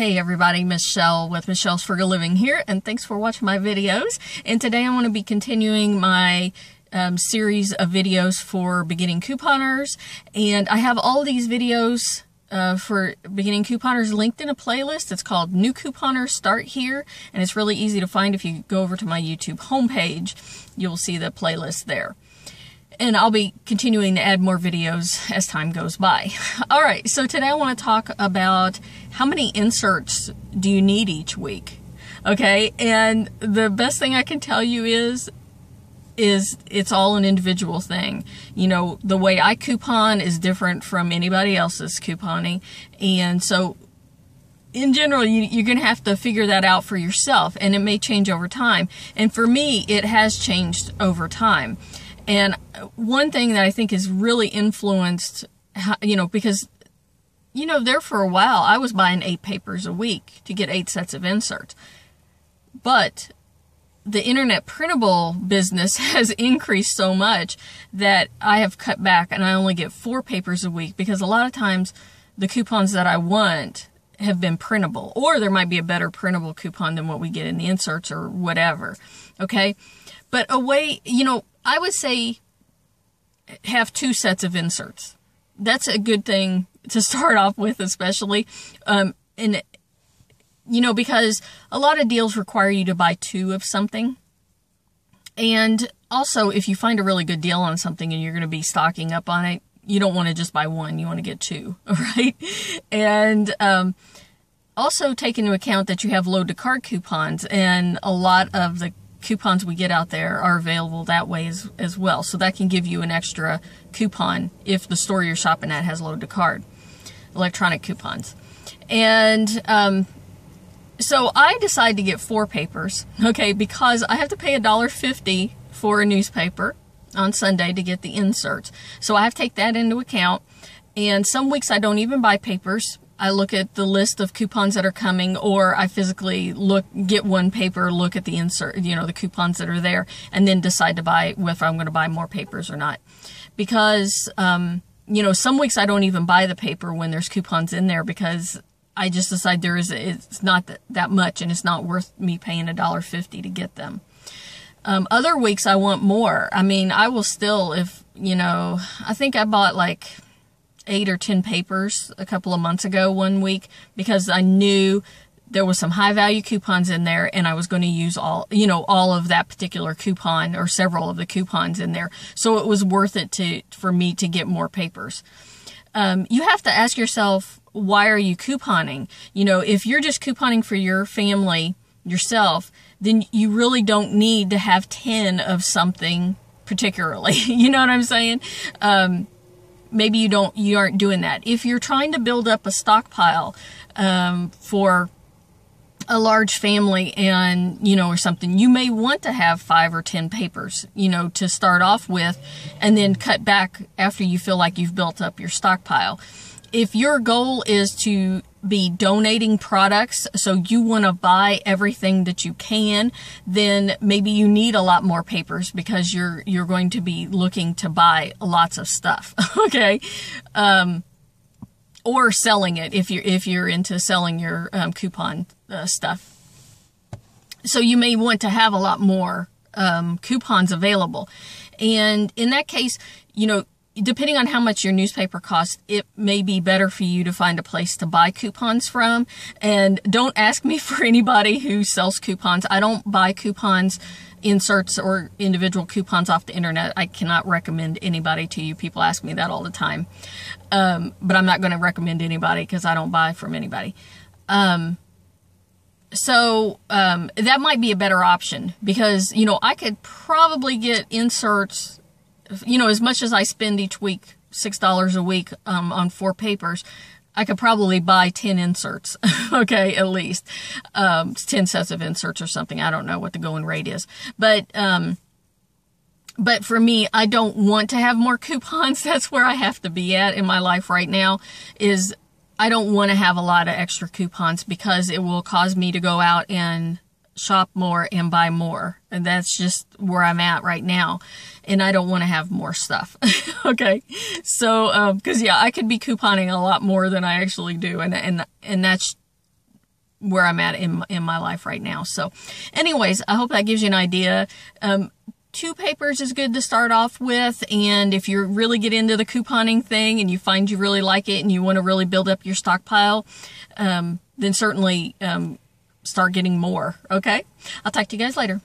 Hey everybody, Michelle with Michelle's Frugal Living here, and thanks for watching my videos. And today I'm going to be continuing my um, series of videos for beginning couponers, and I have all these videos uh, for beginning couponers linked in a playlist. It's called New Couponers Start Here, and it's really easy to find if you go over to my YouTube homepage. You'll see the playlist there and I'll be continuing to add more videos as time goes by. All right, so today I want to talk about how many inserts do you need each week? Okay, and the best thing I can tell you is is it's all an individual thing. You know, the way I coupon is different from anybody else's couponing, and so in general, you, you're going to have to figure that out for yourself, and it may change over time. And for me, it has changed over time. And uh, one thing that I think has really influenced, you know, because, you know, there for a while, I was buying eight papers a week to get eight sets of inserts. But the internet printable business has increased so much that I have cut back and I only get four papers a week because a lot of times the coupons that I want have been printable or there might be a better printable coupon than what we get in the inserts or whatever. Okay. But a way, you know, I would say have two sets of inserts. That's a good thing to start off with, especially. Um, and, you know, because a lot of deals require you to buy two of something. And also, if you find a really good deal on something and you're going to be stocking up on it, you don't want to just buy one, you want to get two, right? And, um, also take into account that you have load to card coupons and a lot of the coupons we get out there are available that way as, as well. So that can give you an extra coupon if the store you're shopping at has load to card, electronic coupons. And um, so I decided to get four papers, okay, because I have to pay a dollar fifty for a newspaper on Sunday to get the inserts. So I have to take that into account. And some weeks I don't even buy papers I look at the list of coupons that are coming, or I physically look, get one paper, look at the insert, you know, the coupons that are there, and then decide to buy whether I'm going to buy more papers or not. Because, um, you know, some weeks I don't even buy the paper when there's coupons in there because I just decide there is, it's not that, that much and it's not worth me paying a dollar fifty to get them. Um, other weeks I want more. I mean, I will still, if, you know, I think I bought like, eight or ten papers a couple of months ago one week because I knew there was some high value coupons in there and I was going to use all, you know, all of that particular coupon or several of the coupons in there. So it was worth it to, for me to get more papers. Um, you have to ask yourself, why are you couponing? You know, if you're just couponing for your family yourself, then you really don't need to have 10 of something particularly. you know what I'm saying? Um, maybe you don't you aren't doing that if you're trying to build up a stockpile um, for a large family and you know or something you may want to have five or ten papers you know to start off with and then cut back after you feel like you've built up your stockpile if your goal is to be donating products, so you want to buy everything that you can, then maybe you need a lot more papers because you're you're going to be looking to buy lots of stuff. okay, um, or selling it if you're if you're into selling your um, coupon uh, stuff. So you may want to have a lot more um, coupons available, and in that case, you know depending on how much your newspaper costs, it may be better for you to find a place to buy coupons from. And don't ask me for anybody who sells coupons. I don't buy coupons, inserts, or individual coupons off the internet. I cannot recommend anybody to you. People ask me that all the time. Um, but I'm not going to recommend anybody because I don't buy from anybody. Um, so um, that might be a better option because, you know, I could probably get inserts you know, as much as I spend each week, $6 a week um, on four papers, I could probably buy 10 inserts, okay, at least. Um, 10 sets of inserts or something. I don't know what the going rate is. But, um, but for me, I don't want to have more coupons. That's where I have to be at in my life right now is I don't want to have a lot of extra coupons because it will cause me to go out and shop more and buy more. And that's just where I'm at right now. And I don't want to have more stuff. okay. So, um, cause yeah, I could be couponing a lot more than I actually do. And, and, and that's where I'm at in in my life right now. So, anyways, I hope that gives you an idea. Um, two papers is good to start off with and if you really get into the couponing thing and you find you really like it and you want to really build up your stockpile um, then certainly um, start getting more okay? I'll talk to you guys later